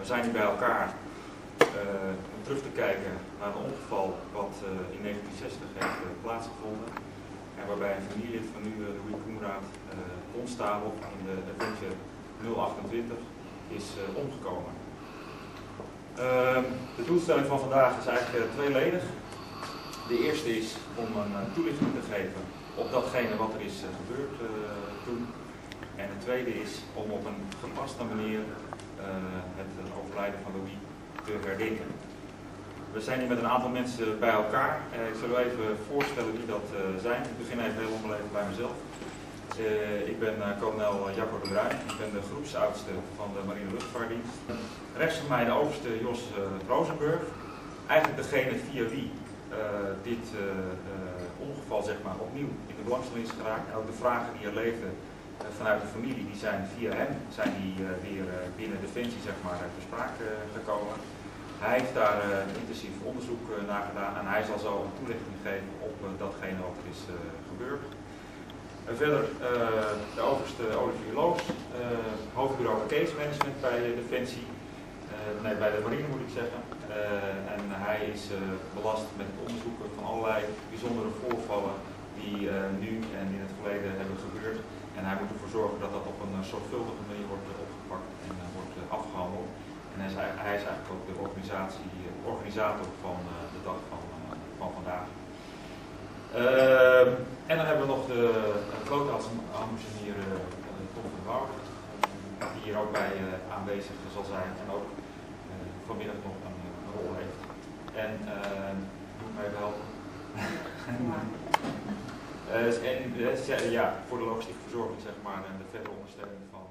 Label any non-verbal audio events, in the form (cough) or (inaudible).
we zijn hier bij elkaar uh, om terug te kijken naar een ongeval wat uh, in 1960 heeft uh, plaatsgevonden. En waarbij een familielid van nu, Louis Koenraad, Konstapel in de Adventure 028 is omgekomen. Ehm, de doelstelling van vandaag is eigenlijk tweeledig. De eerste is om een toelichting te geven op datgene wat er is gebeurd toen. En de tweede is om op een gepaste manier van Louis te herdenken. We zijn hier met een aantal mensen bij elkaar. ik zal u even voorstellen wie dat zijn. Ik begin even heel onbeleefd bij mezelf. Uh, ik ben kolonel Jacco de Bruin. Ik ben de groepsoudste van de Marine Luchtvaartdienst. Rechts van mij de overste Jos Rosenburg. Eigenlijk degene via wie dit ongeval zeg maar, opnieuw in de belangstelling is geraakt. En ook de vragen die er leefden vanuit de familie, die zijn via hem zijn die, weer binnen Defensie zeg maar, ter sprake gekomen. Hij heeft daar intensief onderzoek naar gedaan en hij zal zo een toelichting geven op datgene wat er is gebeurd. En verder de overste Olivier Loos, hoofdbureau case management bij Defensie, nee, bij de marine moet ik zeggen. en hij is belast met het onderzoeken van allerlei bijzondere voorvallen die nu en in het verleden hebben gebeurd. En hij moet ervoor zorgen dat dat op een zorgvuldige manier wordt opgepakt en wordt afgehandeld. En hij is, hij is, eigenlijk ook de organisatie, organisator van de dag van, van vandaag. Uh, en dan hebben we nog de groothandelsambassadeur uh, Tom van Wouwer, die hier ook bij uh, aanwezig zal zijn en ook uh, vanmiddag nog een, een, rol heeft. En moet mij wel. (laughs) (laughs) en, ja, voor de logistieke verzorging zeg maar en de verdere ondersteuning van